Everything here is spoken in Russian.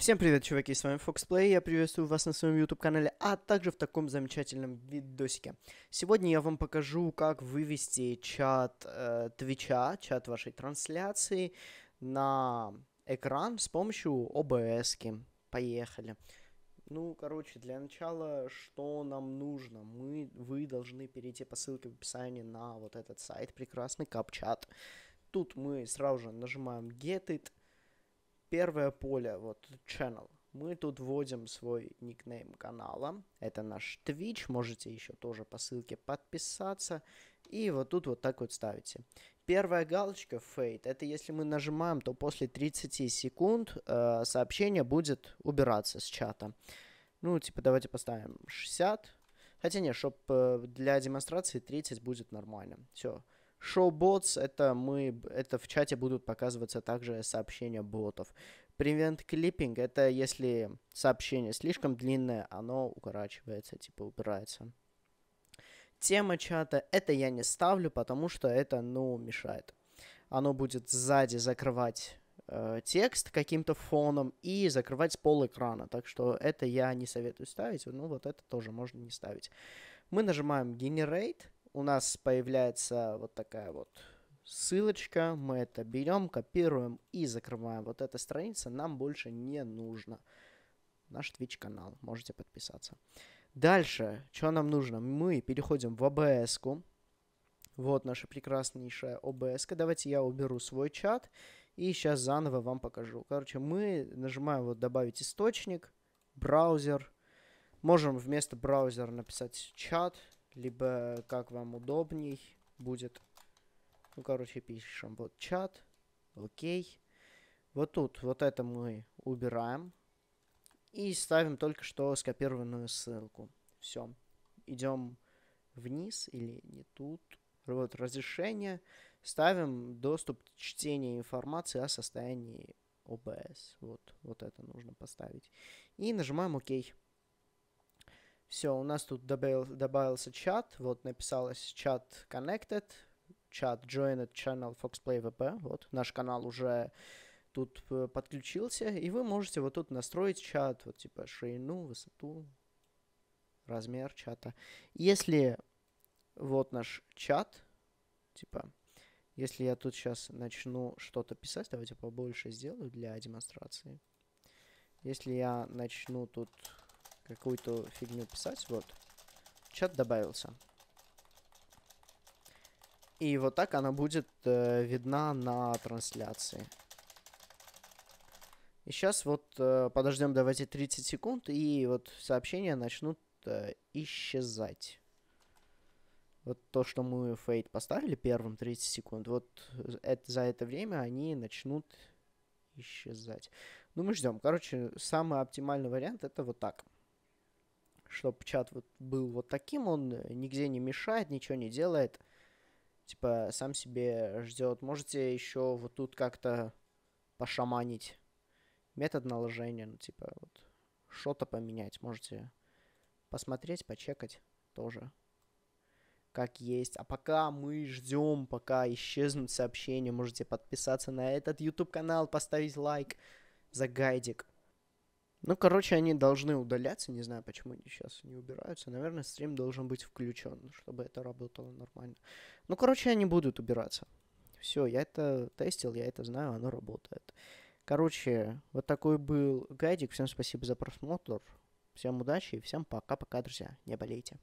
Всем привет, чуваки, с вами FoxPlay, я приветствую вас на своем YouTube-канале, а также в таком замечательном видосике. Сегодня я вам покажу, как вывести чат э, Твича, чат вашей трансляции на экран с помощью OBS. -ки. Поехали. Ну, короче, для начала, что нам нужно? Мы, вы должны перейти по ссылке в описании на вот этот сайт, прекрасный капчат. Тут мы сразу же нажимаем Get It, первое поле, вот channel, мы тут вводим свой никнейм канала. Это наш Twitch, можете еще тоже по ссылке подписаться. И вот тут вот так вот ставите. Первая галочка Fade, это если мы нажимаем, то после 30 секунд э, сообщение будет убираться с чата. Ну, типа, давайте поставим 60. Хотя нет, чтобы э, для демонстрации 30 будет нормально. Все. Шоу-ботс, это мы, это в чате будут показываться также сообщения ботов. Prevent clipping, это если сообщение слишком длинное, оно укорачивается, типа убирается. Тема чата, это я не ставлю, потому что это, ну, мешает. Оно будет сзади закрывать э, текст каким-то фоном и закрывать пол экрана. Так что это я не советую ставить. Ну, вот это тоже можно не ставить. Мы нажимаем Generate у нас появляется вот такая вот ссылочка. Мы это берем, копируем и закрываем. Вот эта страница нам больше не нужна. Наш Twitch канал. Можете подписаться. Дальше, что нам нужно? Мы переходим в OBS. -ку. Вот наша прекраснейшая OBS. -ка. Давайте я уберу свой чат. И сейчас заново вам покажу. Короче, мы нажимаем вот добавить источник, браузер. Можем вместо браузера написать чат либо как вам удобней будет. Ну, короче, пишем вот чат, окей. Вот тут, вот это мы убираем. И ставим только что скопированную ссылку. Все. Идем вниз или не тут. Вот разрешение. Ставим доступ чтения информации о состоянии OBS. Вот, вот это нужно поставить. И нажимаем ОК. Все, у нас тут добавил, добавился чат. Вот написалось чат connected, чат joined channel FoxPlay VP. Вот наш канал уже тут э, подключился. И вы можете вот тут настроить чат, вот типа ширину, высоту, размер чата. Если вот наш чат, типа, если я тут сейчас начну что-то писать, давайте побольше сделаю для демонстрации. Если я начну тут какую-то фигню писать, вот, чат добавился. И вот так она будет э, видна на трансляции. И сейчас вот э, подождем, давайте 30 секунд, и вот сообщения начнут э, исчезать. Вот то, что мы фейт поставили первым 30 секунд, вот это, за это время они начнут исчезать. Ну, мы ждем. Короче, самый оптимальный вариант это вот так чтобы чат вот был вот таким, он нигде не мешает, ничего не делает. Типа, сам себе ждет. Можете еще вот тут как-то пошаманить метод наложения, ну, типа, вот, что-то поменять. Можете посмотреть, почекать тоже как есть. А пока мы ждем, пока исчезнут сообщения, можете подписаться на этот YouTube канал, поставить лайк за гайдик. Ну, короче, они должны удаляться. Не знаю, почему они сейчас не убираются. Наверное, стрим должен быть включен, чтобы это работало нормально. Ну, короче, они будут убираться. Все, я это тестил, я это знаю, оно работает. Короче, вот такой был гайдик. Всем спасибо за просмотр. Всем удачи и всем пока-пока, друзья. Не болейте.